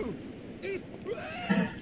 Oh.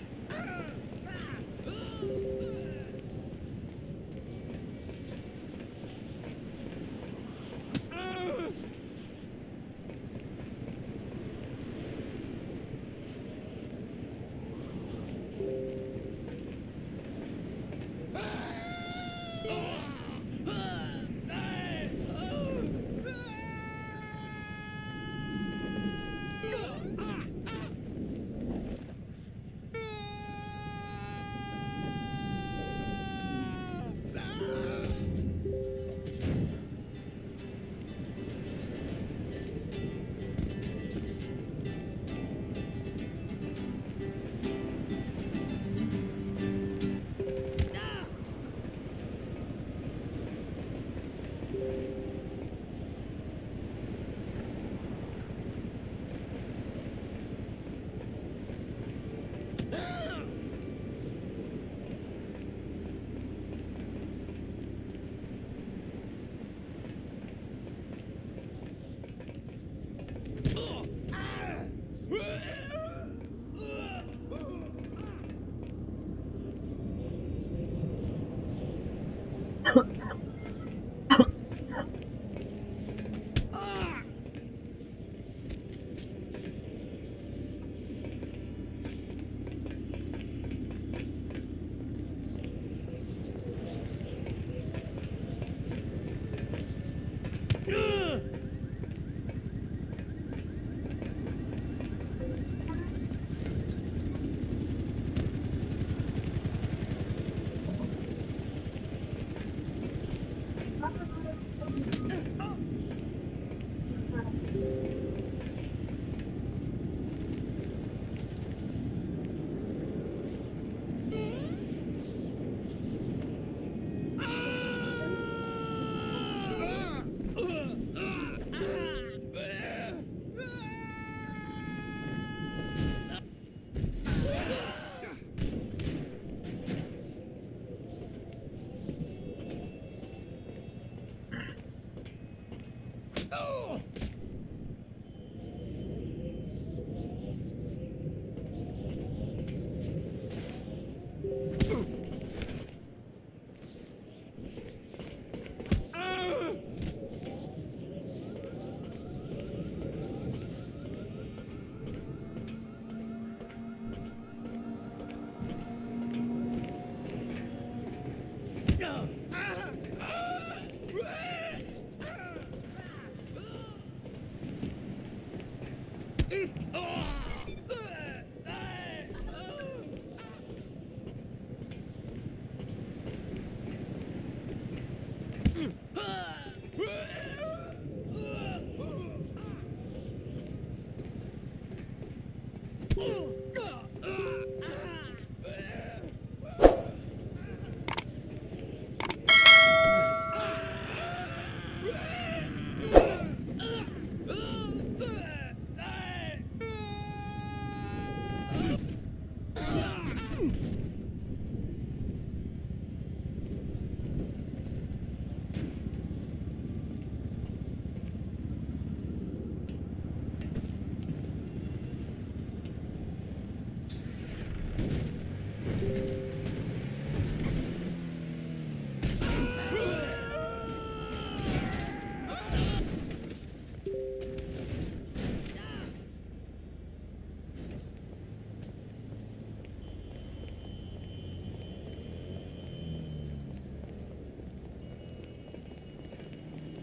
Hmm.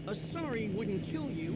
A sorry wouldn't kill you.